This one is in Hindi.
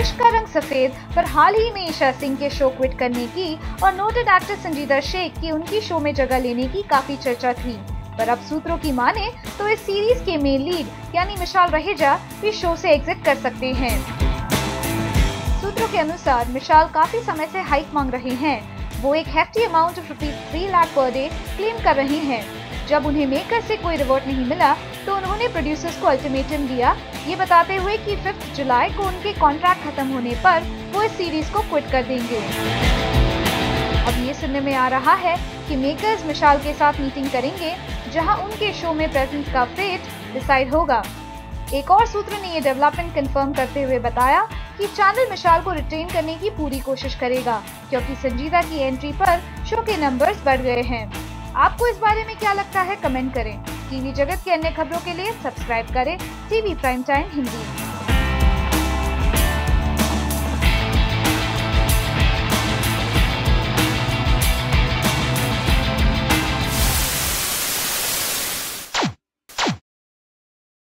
जिसका रंग सफ़ेद, पर हाल ही में ईशा सिंह के शो क्विट करने की और नोटेड एक्टर संजीदा शेख की उनकी शो में जगह लेने की काफ़ी चर्चा थी। पर अब सूत्रों की माने तो इस सीरीज़ के मेन लीड यानी मिशाल रहेजा, इस शो से एग्जिट कर सकते हैं। सूत्रों के अनुसार मिशाल काफ़ी समय से हाइक मांग रहे हैं। वो एक hefty amount of rupees three lakh per day claim कर रहे हैं। जब उन्हें मेकर से कोई रिवॉर्ड नहीं मिला तो उन्होंने प्रोड्यूसर्स को अल्टीमेटम दिया। ये बताते हुए कि 5 जुलाई को उनके कॉन्ट्रैक्ट खत्म होने पर वो इस सीरीज़ को क्विट कर देंगे। अब ये सुनने में आ रहा है कि मेकर्स मिशाल के साथ मीटिंग करेंगे, जहाँ उनके शो में प्रेजेंस का फेट डिसाइड होगा। एक और सूत्र ने ये डेवलपमेंट कंफर्म करते हुए बताया कि चैनल मिशाल को रिटेन करने की पूरी कोशिश करेगा, क्योंकि संजीदा की एंट्री पर शो के नंबर्स बढ़ गए हैं। आपको इस बारे में क्या लगता है, कमेंट करें। टीवी जगत की अन्य खबरों के लिए सब्सक्राइब करें टीवी प्राइम टाइम हिंदी।